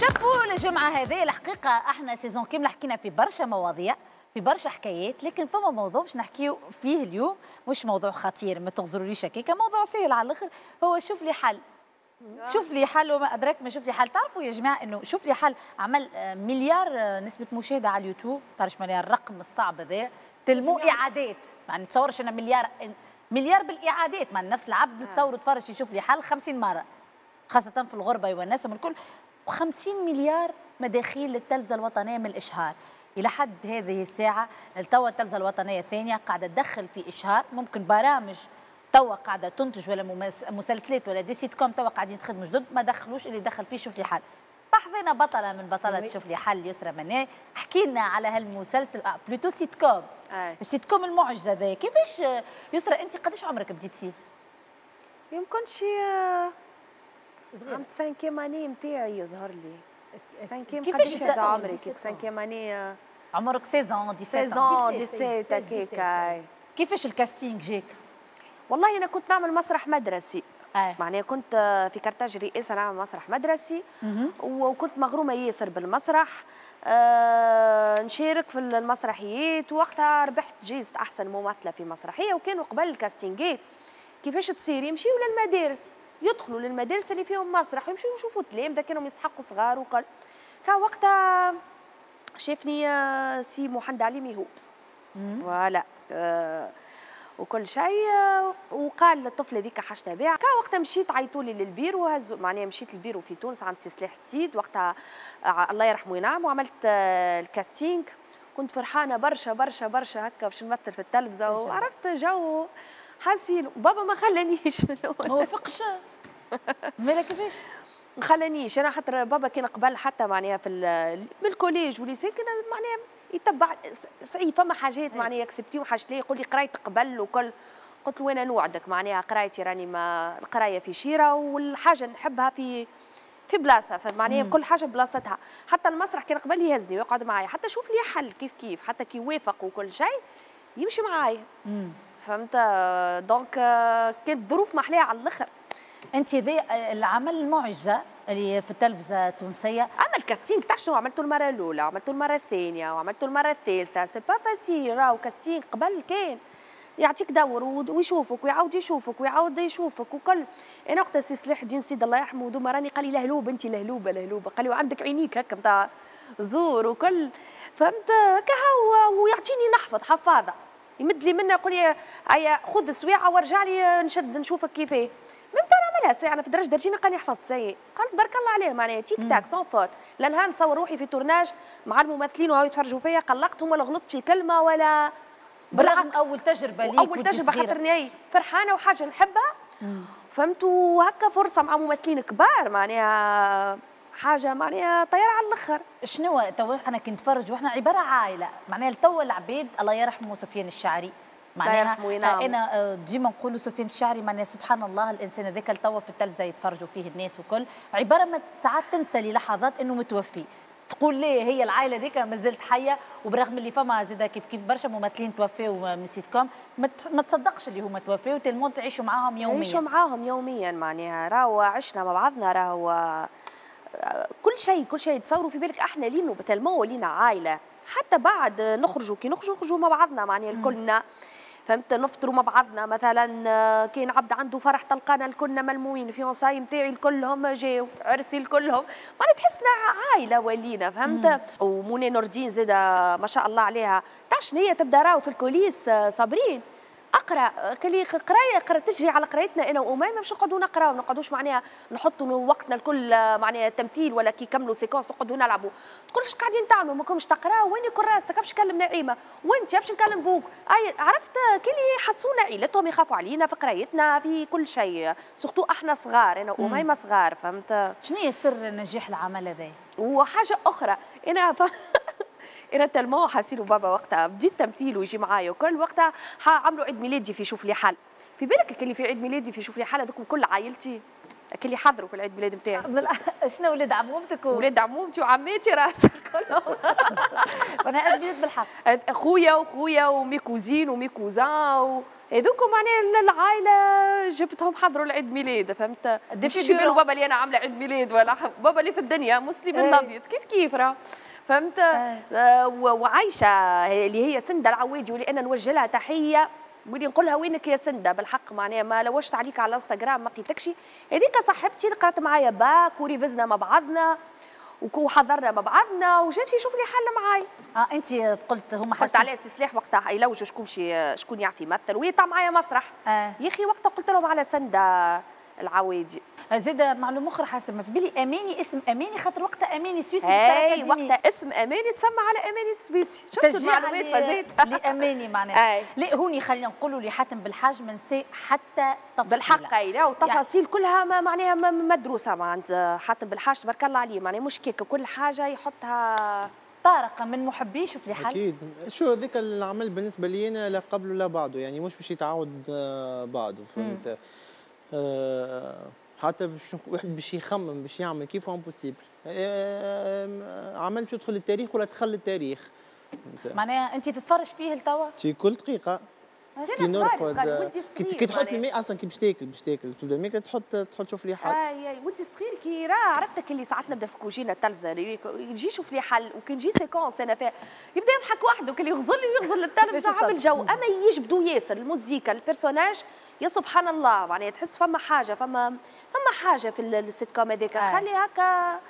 شوفوا الجمعة هذه. الحقيقة إحنا saison كاملة حكينا في برشا مواضيع في برشا حكايات لكن فما موضوع باش نحكيو فيه اليوم. مش موضوع خطير ما تغزروليش هكاكا موضوع سهل على الآخر. هو شوف لي حل. شوف لي حل وما أدراك ما شوف لي حل. تعرفوا يا جماعة إنه شوف لي حل. عمل آه، مليار آه، نسبة مشاهدة على اليوتيوب. تعرف معناها الرقم الصعب هذا. tellement إعادات. يعني تصورش أنا مليار مليار بالإعادات. مع نفس العبد نتصور تفرج شوف لي حل 50 مرة. خاصة في الغربة والناس الكل و50 مليار مداخيل للتلفزة الوطنية من الإشهار. إلى حد هذه الساعة توا التلفزة الوطنية الثانية قاعدة تدخل في إشهار. ممكن برامج توا قاعدة تنتج ولا مسلسلات ولا des sitcoms توا قاعدين تخدموا جدد ما دخلوش اللي دخل فيه شوف لي حل. بحذانا بطلة من بطلة شوف لي حل يسرى مناي حكي لنا على هالمسلسل. آه plutôt sitcom. ال sitcom المعجزة ذا كيفاش آه، يسرى؟ أنت قداش عمرك بديت فيه؟ يمكن شي صغير. عام cinquième année نتاعي يظهر لي. cinquième كيفاش قداش استقبل هذا عمري dix-sept كيك cinquième année عمرك 16 17 seize ans 17 17 هكاك. كيفاش ال casting جاك؟ والله أنا كنت نعمل مسرح مدرسي. آه. معناها كنت في كرتاج رئاسه نعمل مسرح مدرسي. وكنت مغرومة ياسر بالمسرح. آه نشارك في المسرحيات. وقتها ربحت جائزه أحسن ممثلة في مسرحية. وكانوا قبل الكاستينجات كيفاش تصير؟ يمشيوا للمدارس. يدخلوا للمدارس اللي فيهم مسرح ويمشيوا يشوفوا تلامذه كانوا يستحقوا صغار وكل كان وقتها شافني آه، سي محمد علي ميهوب. Voilà. آه وكل شيء آه، وقال الطفلة هذيك حاجتي بيها كان وقتها مشيت عيطوا لي للبيرو هزوا معناها مشيت للبيرو في تونس عند سي سلاح السيد. وقتها الله يرحمه وينعم وعملت ال casting كنت فرحانة برشا برشا برشا هكا باش نمثل في التلفزة. وعرفت جو حاسيلو بابا ما خلانيش من الأول. ما وافقش. مالا كيفاش؟ ما خلانيش. أنا خاطر بابا كان قبل حتى معناها في ال- بال collège و lycée كان معناها يتبع صعيب. فما حاجات معناها كسبتي وحاجات ليه يقول لي قرايتك قبل وكل. قلت له وين نوعدك. معناها قرايتي راني ما القرايه في شيرة والحاجة نحبها في في بلاصة. فمعناها كل حاجة بلاصتها. حتى المسرح كان قبل يهزني ويقعد معايا. حتى شوف لي حل كيف كيف. حتى كي وافق وكل شيء يمشي معايا. فهمت؟ Donc كانت ظروف محلية على الآخر. أنت ذي العمل المعجزة اللي في التلفزة التونسية. أما ال casting تاع شنو؟ عملته المرة الأولى وعملته المرة الثانية وعملته المرة الثالثة. C'est pas facile راهو casting قبل كان يعطيك دور ويشوفك ويعاود يشوفك ويعاود يشوفك وكل. أنا وقتها سي صلاح الدين سيد الله يرحمه ودوما راني قال لي لهلوب أنت لهلوبه لهلوبه قال لي وعندك عينيك هكا نتاع زور وكل. فهمت؟ كهو ويعطيني نحفظ حفاظة. يمد لي منه يقول لي هيا خذ سويعة وارجع لي نشد نشوفك كيفاه من بعد نعملها ساعة أنا في درج درجين قال لي حفظت سي قالت بارك الله عليه معناها tic tac sans faute. لا نهار نصور روحي في tournage مع الممثلين وهاو يتفرجوا فيا قلقتهم ولا غلطت في كلمة ولا بالرغم أول تجربة ليك اول تجربة. خاطرني فرحانة وحاجة نحبها. فهمت وهكا فرصة مع ممثلين كبار معناها حاجة معناها طيارة على الأخر. شنو تو إحنا كنت نتفرج وإحنا عبارة عائلة. معناها توا العباد الله يرحمه سفيان الشعري معناها أنا آه، ديما نقولوا سفيان الشعري معناها سبحان الله الإنسان هذاك توا في التلفزه يتفرجوا فيه الناس وكل. عبارة ما ساعات تنسى للحظات إنه متوفي. تقول ليه هي العائلة ذيك ما زالت حية وبرغم اللي فما زاده كيف كيف برشا ممثلين توفوا من سيت كوم ما تصدقش اللي هما توفوا tellement نعيشوا معاهم يوميا. معاهم يوميا معناها. راهو عشنا مع بعضنا راهو كل شيء كل شيء تصوروا في بالك. إحنا ولينا ب tellement ولينا عائلة. حتى بعد نخرجوا كي نخرجوا نخرجوا مع بعضنا معناها الكلنا فهمت؟ نفطروا مع بعضنا. مثلا كاين عبد عنده فرح تلقانا الكلنا ملمومين. fiançailles نتاعي الكلهم جاو عرسي الكلهم. معناها تحسنا عائلة ولينا. فهمت؟ ومنى نور الدين زاده ما شاء الله عليها. تعرف شنو هي تبدأ راهو في ال coulisses صابرين؟ أقرأ كلي قراية قرأ تجري على قرايتنا إنا وأميمة باش نقعدوا نقراو ما نقعدوش معناها نحطوا وقتنا الكل معناها تمثيل ولا كي يكملوا séquence نقعدوا نلعبوا. تقول إيش قاعدين تعملوا؟ ما كنتش تقراو وين كراستك باش نكلم نعيمه وانت باش نكلم بوك أي عرفت؟ كي اللي يحسونا عيلتهم يخافوا علينا في قرايتنا في كل شيء. Surtout أحنا صغار إنا وأميمة صغار فهمت؟ شنو هي سر نجاح العمل هذا؟ وحاجة أخرى إنا ف... أنا tellement حاسيلو بابا وقتها بديت تمثيل ويجي معايا وكل وقتها عملوا عيد ميلادي في شوف لي حل في بالك اللي في عيد ميلادي في شوف لي حل هذوك كل عائلتي. اللي حضروا في العيد ميلاد بتاعي بال- شنو ولاد عمومتك و... ولاد عمومتي وعماتي راسك كلهم. وأنا اجيت بالحق. أخويا واخويا و mes cousines و mes cousins و... هذوك معناها العائلة جبتهم حضروا العيد ميلاد فهمت؟ مش يقولوا بابا اللي أنا عاملة عيد ميلاد ولا بابا اللي في الدنيا مسلم الأبيض. كيف كيف راه؟ فهمت؟ آه. وعايشة اللي هي سندة العوادي واللي أنا نوجه لها تحية. ولي نقول لها وينك يا سندة؟ بالحق معناها ما لوجت عليك على الانستغرام ما لقيتكش. هذيك صاحبتي اللي قرات معايا باك وريفزنا مع بعضنا وحضرنا مع بعضنا وجات في شوف لي حل معاي. آه انت قلت هما قلت عليه سي سلاح وقتها يلوجوا شكون شكون يعرف يمثل ويطلع معايا مسرح. آه. يا أخي وقتها قلت لهم على سندة العوادي زيد معلومه أخرى حسب ما في بالي اماني اسم اماني خاطر وقتها اماني سويسي اي وقتها اسم اماني تسمى على اماني السويسي شفت المعلومات فزيت؟ لاماني معناها. لا هوني خلينا نقولوا لحاتم بالحاج من سي حتى تفصيل بالحق اي لا والتفاصيل يعني كلها ما معناها مدروسة مع عند حاتم بالحاج تبارك الله عليه. معناها مش كيك كل حاجة يحطها. طارق من محبي شوف لي حل. أكيد. شو ذاك العمل بالنسبة لي أنا لا قبله لا بعده يعني مش باش يتعاود بعده فهمت؟ آه حتى باش واحد باش يخمم باش يعمل كيف impossible عمل شو تدخل التاريخ ولا تخلي التاريخ. معناها أنت تتفرج فيه لتوا؟ في كل دقيقة. كي نرقد كي تحط الماء أصلا كي باش تاكل باش تاكل تبدا الماء تحط تحط تشوف لي حل. اي أي وانت صغير كي راه عرفتك اللي ساعات نبدأ في كوجينة التلفزة يجي يشوف لي حل وكي نجي séquence أنا فيها. يبدأ يضحك وحده كي يغزر لي ويغزر للتلفزة عامل جو. أما يجبدوا ياسر الموزيكا ال personnage يا سبحان الله معناها تحس فما حاجة فما فما حاجة في السيت كوم هذاك خلي هكا